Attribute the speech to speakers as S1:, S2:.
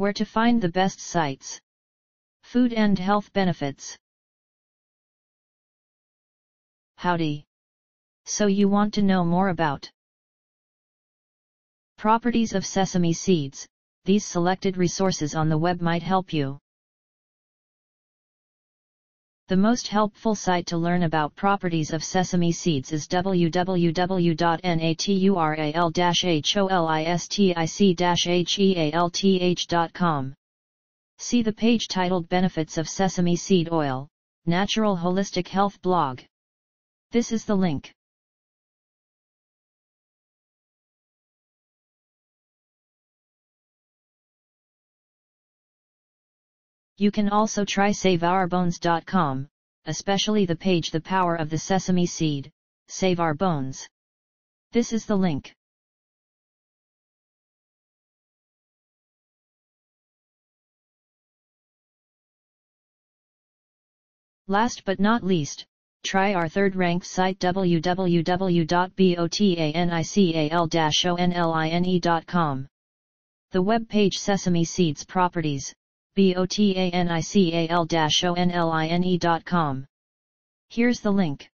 S1: Where to find the best sites. Food and health benefits. Howdy. So you want to know more about properties of sesame seeds, these selected resources on the web might help you. The most helpful site to learn about properties of sesame seeds is www.natural-holistic-health.com. See the page titled Benefits of Sesame Seed Oil, Natural Holistic Health blog. This is the link. You can also try SaveOurBones.com, especially the page The Power of the Sesame Seed, Save Our Bones. This is the link. Last but not least, try our third-ranked site www.botanical-online.com. The web page Sesame Seeds Properties, botanical-online.com. Here's the link.